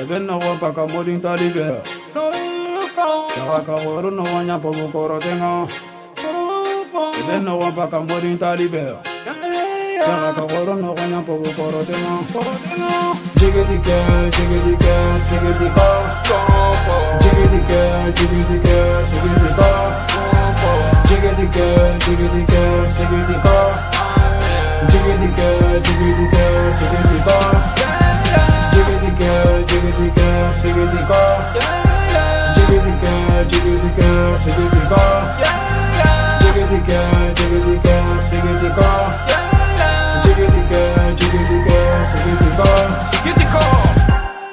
Sebena wapa kamori talibe No yuka Tawa kaworu no wanya pogo koro tenga Sebena wapa kamori talibe Tawa kaworu no wanya pogo koro tenga Jiggity girl, jiggity girl, jiggity girl Jiggity girl, jiggity girl, jiggity girl.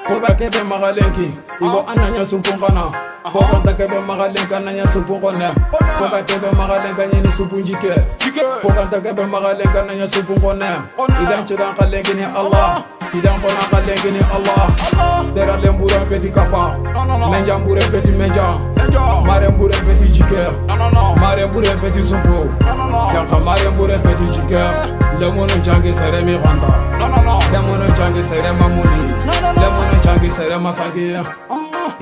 Fobake kebe magalenki ibo ah. ananya supun kana Fobake ah. be magalenka ananya supun kone Fobake be magalenka nyeni supun jike. Fobake be magalenka ananya supun kone Idan chidan kalenki ni Allah. Idan kona kalenki ni Allah. Dera lembure peti kapa. Menja mbure peti menja Mare mbure peti jike. Mare mbure peti supun Janka mare mbure peti jike. Eh. Lemonu jangi seremi kanta No no no. bi sere masanke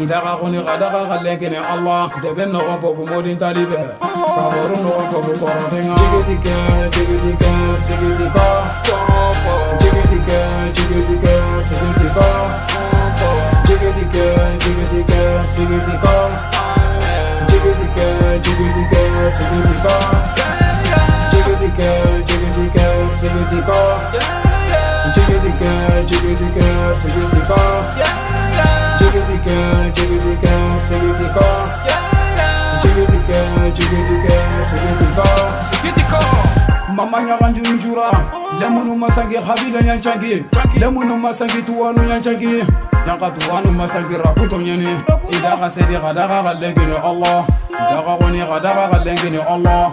idaka kuni kadaka kalenkene ala debe nɔgɔn fɔ bumodin tali bɛ baboru nɔgɔn fɔ bukɔrɔtenga jigidikɛ jigidikɛ sigidika tɔnpɔ jigidikɛ jigidikɛ sigidika tɔnpɔ jigidikɛ jigidikɛ sigidika jigidikɛ jigidikɛ sigidika jiggity girl, jiggity girl. Jiggity girl, jiggity girl, jiggity girl. Jiggity girl, jiggity girl, jiggity girl. Jiggity girl. Mama nyagandi njura. Lemunu masangi habila nyanchagi. Lemunu masangi tuwanu nyanchagi. Yanka tuwanu masangi rakuto nyani. Idaka sedi kadaka kalengini Allah. Idaka kuni kadaka kalengini Allah.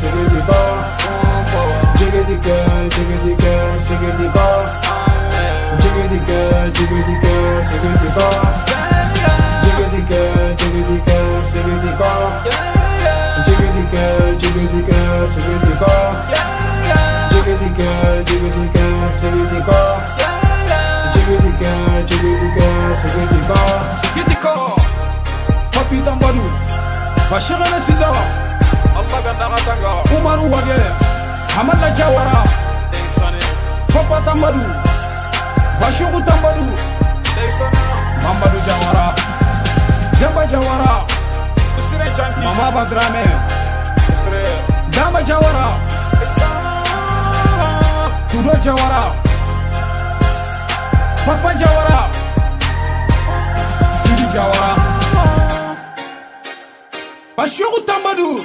siggity go, jiggity girl, jiggity girl, siggity go, jiggity girl, jiggity girl, siggity go, jiggity girl, jiggity girl, siggity go, jiggity girl, jiggity girl, siggity go, jiggity girl, jiggity girl, siggity go, jiggity girl, jiggity girl, siggity go, siggity go, papi tambadu, bashirana sindawa allah gandaga tanga umaru wage hamala jawara leisane papa tambadu bashugu tambadu leisane mamadu jawara demba jawara usire cangi mama badrame usire dama jawara tudo jawara papa jawara sidi jawara. Bashugu tambadu